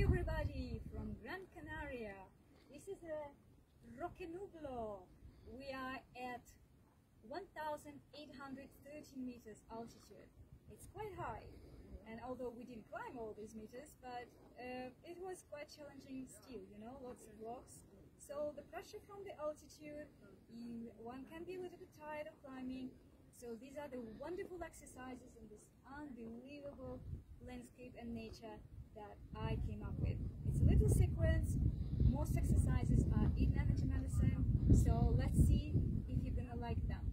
everybody from Gran Canaria. This is a Roque Nublo. We are at 1,830 meters altitude. It's quite high, and although we didn't climb all these meters, but uh, it was quite challenging still, you know, lots of rocks. So the pressure from the altitude, you, one can be a little bit tired of climbing. So these are the wonderful exercises in this unbelievable landscape and nature that I came up with. It's a little sequence. Most exercises are in energy medicine. So let's see if you're gonna like them.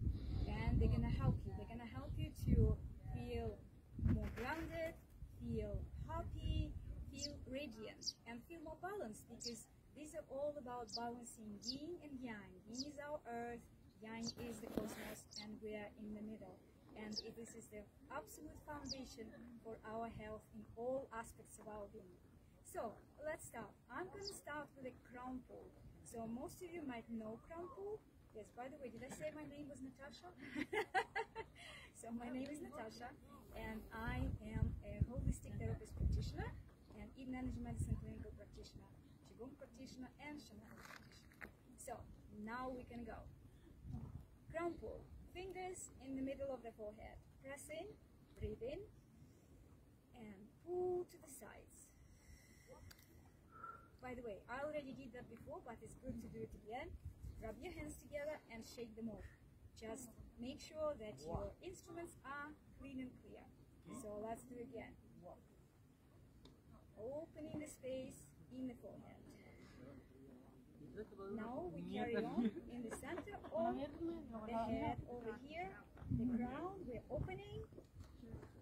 And they're gonna help you. They're gonna help you to feel more grounded, feel happy, feel radiant, and feel more balanced because these are all about balancing yin and yang. Yin is our earth, yang is the cosmos, and we are in the middle and this is the absolute foundation for our health in all aspects of our being. So let's start. I'm going to start with a crown pull. So most of you might know crown pull. Yes, by the way, did I say my name was Natasha? so my name is Natasha and I am a holistic therapist practitioner and Eden Energy Medicine clinical practitioner, Qigong practitioner and Shamanic practitioner. So now we can go. Crown pull. Fingers in the middle of the forehead. Press in, breathe in, and pull to the sides. By the way, I already did that before, but it's good to do it again. Rub your hands together and shake them off. Just make sure that your instruments are clean and clear. So let's do it again. Opening the space in the forehead. Now we carry on in the center of the head over here, the crown, we're opening,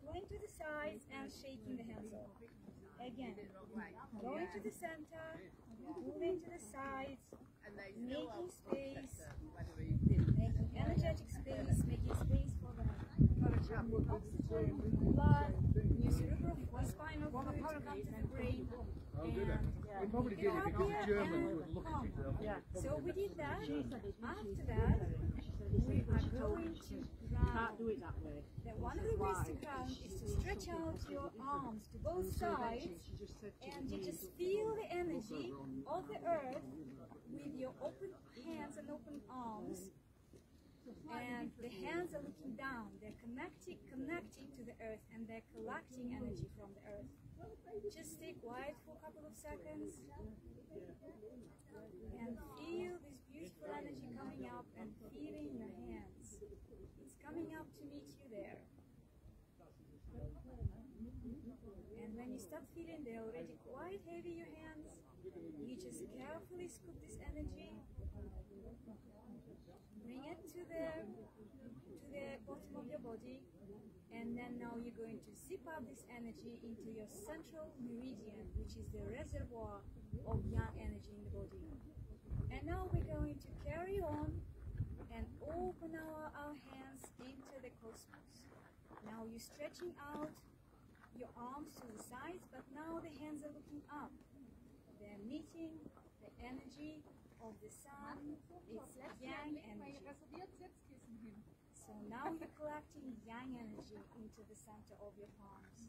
going to the sides and shaking the hands off. Again, going to the center, moving to the sides, making space, making energetic space, making space for the oxygen, blood, new cerebral spinal fluid to come to the brain, Oh, we probably did it because Germans would look at it. Oh. yeah. So we did that. After that, we are going to Can't do it that way. That one of the ways to ground is to stretch out your arms to both sides She just said to and you just feel the energy of the earth with your open hands and open arms. And the hands are looking down. They're connecting, connecting to the earth, and they're collecting energy from the earth. Just stay quiet for a couple of seconds and feel this beautiful energy coming up and feeling your hands. It's coming up to meet you there. And when you start feeling they're already quite heavy, your hands, you just carefully scoop this energy, bring it to the to the bottom of your body, and then now you're going to zip up this energy into your central meridian, which is the reservoir of yang energy in the body. And now we're going to carry on and open our, our hands into the cosmos. Now you're stretching out your arms to the sides, but now the hands are looking up. They're meeting the energy of the sun. It's yang energy. So now you're collecting yang energy into the center of your palms,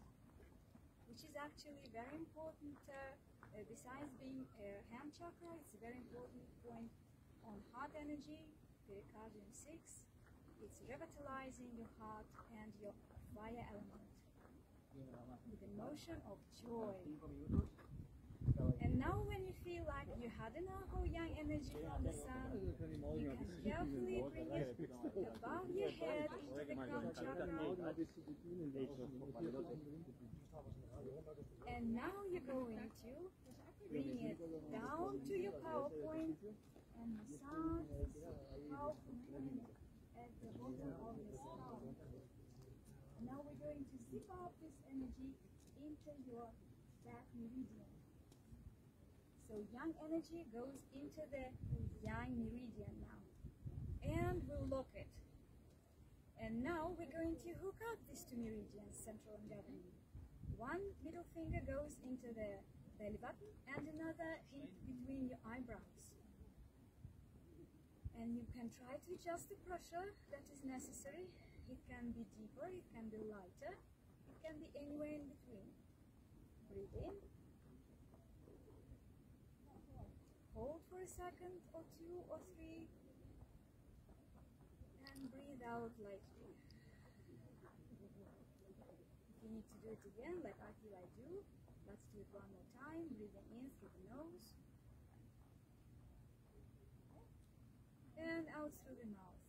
which is actually very important. Uh, uh, besides being a hand chakra, it's a very important point on heart energy, pericardium 6. It's revitalizing your heart and your fire element with the motion of joy. Now when you feel like you had enough of yang energy from the sun, you can carefully bring it above your head into the crown chakra. And now you're going to bring it down to your power point and massage this powerful point at the bottom of the skull. Now we're going to zip up this energy into your back meridian. Yang energy goes into the yang meridian now. And we'll lock it. And now we're going to hook up these two meridians, central and double. One middle finger goes into the belly button and another in between your eyebrows. And you can try to adjust the pressure that is necessary. It can be deeper, it can be lighter, it can be anywhere in between. Breathe in for a second or two or three. And breathe out lightly. If you need to do it again, like I feel I do, let's do it one more time. Breathing in through the nose. And out through the mouth.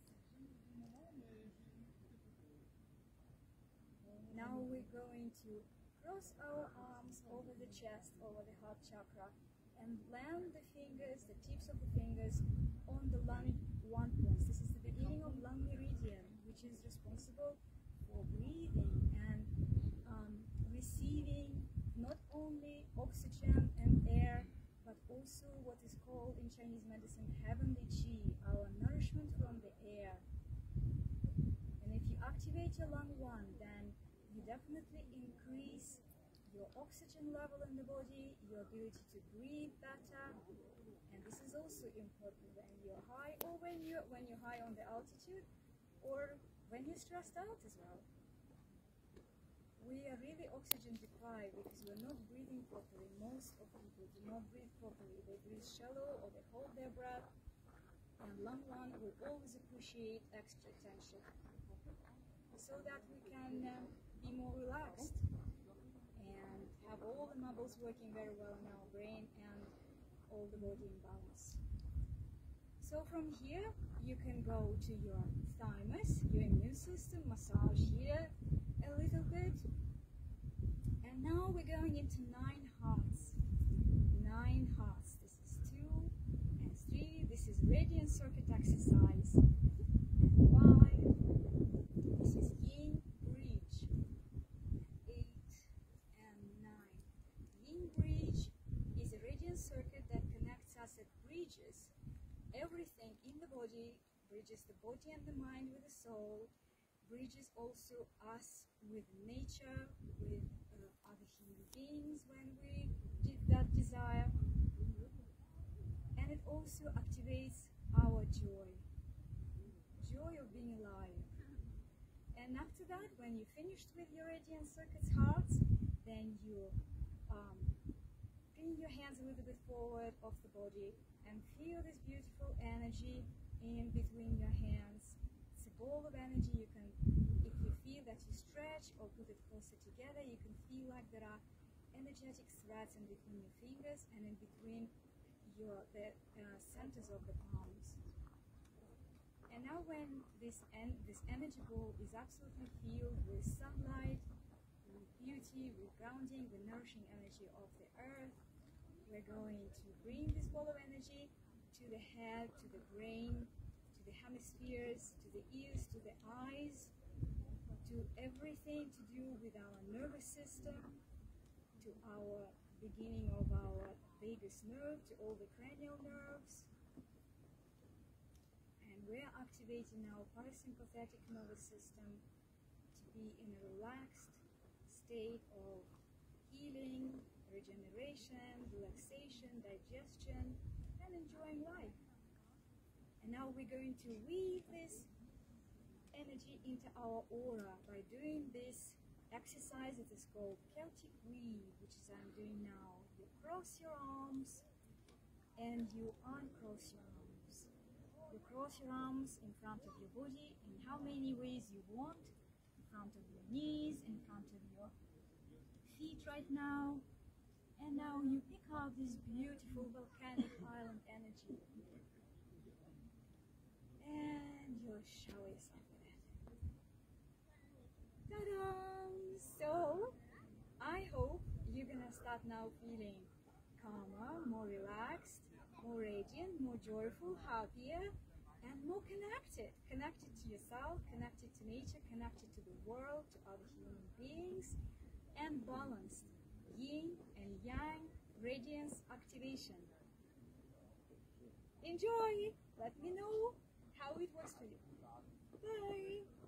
Now we're going to cross our arms over the chest, over the heart chakra, and land the fingers, the tips of the fingers, on the lung one point. This is the beginning of lung meridian, which is responsible for breathing and um, receiving not only oxygen and air, but also what is called in Chinese medicine heavenly qi, our nourishment from the air. And if you activate your lung one, then you definitely increase your oxygen level in the body, your ability to breathe better, and this is also important when you're high or when you're when you're high on the altitude or when you're stressed out as well. We are really oxygen deprived because we're not breathing properly. Most of people do not breathe properly. They breathe shallow or they hold their breath. And lung one will always appreciate extra tension so that we can uh, be more relaxed have all the muscles working very well in our brain and all the body in balance. So from here, you can go to your thymus, your immune system, massage here a little bit. And now we're going into nine hearts. Nine hearts. This is two and three. This is radiant circuit exercise. And five. This is yin bridge. Eight and nine. Yin bridge is a radiant circuit that connects us at bridges everything in the body, bridges the body and the mind with the soul, bridges also us with nature, with uh, other human beings when we did that desire, and it also activates our joy, joy of being alive. And after that, when you finished with your radiant circuits hearts, then you um, bring your hands a little bit forward of the body and feel this beautiful energy in between your hands. It's a ball of energy. You can, if you feel that you stretch or put it closer together, you can feel like there are energetic threads in between your fingers and in between your the uh, centers of the palms. And now, when this en- this energy ball is absolutely filled with sunlight, with beauty, with grounding, the nourishing energy of the earth, we're going to bring this ball of energy to the head, to the brain, to the hemispheres, to the ears, to the eyes, to everything to do with our nervous system, to our beginning of our vagus nerve, to all the cranial nerves. And we're activating our parasympathetic nervous system to be in a relaxed state of healing, regeneration, relaxation, digestion, and enjoying life. And now we're going to weave this energy into our aura by doing this exercise. It is called Celtic weave, which is I'm doing now. You cross your arms and you uncross your arms. You cross your arms in front of your body in how many ways you want. In front of your knees, in front of your feet right now. And now you pick up this beautiful volcanic island energy. And you shower yourself with it. Ta-da! So, I hope you're gonna start now feeling calmer, more relaxed, more radiant, more joyful, happier, and more connected. Connected to yourself, connected to nature, connected to the world, to other human beings, and balanced yin and yang radiance activation. Enjoy! Let me know how it works for you. Bye!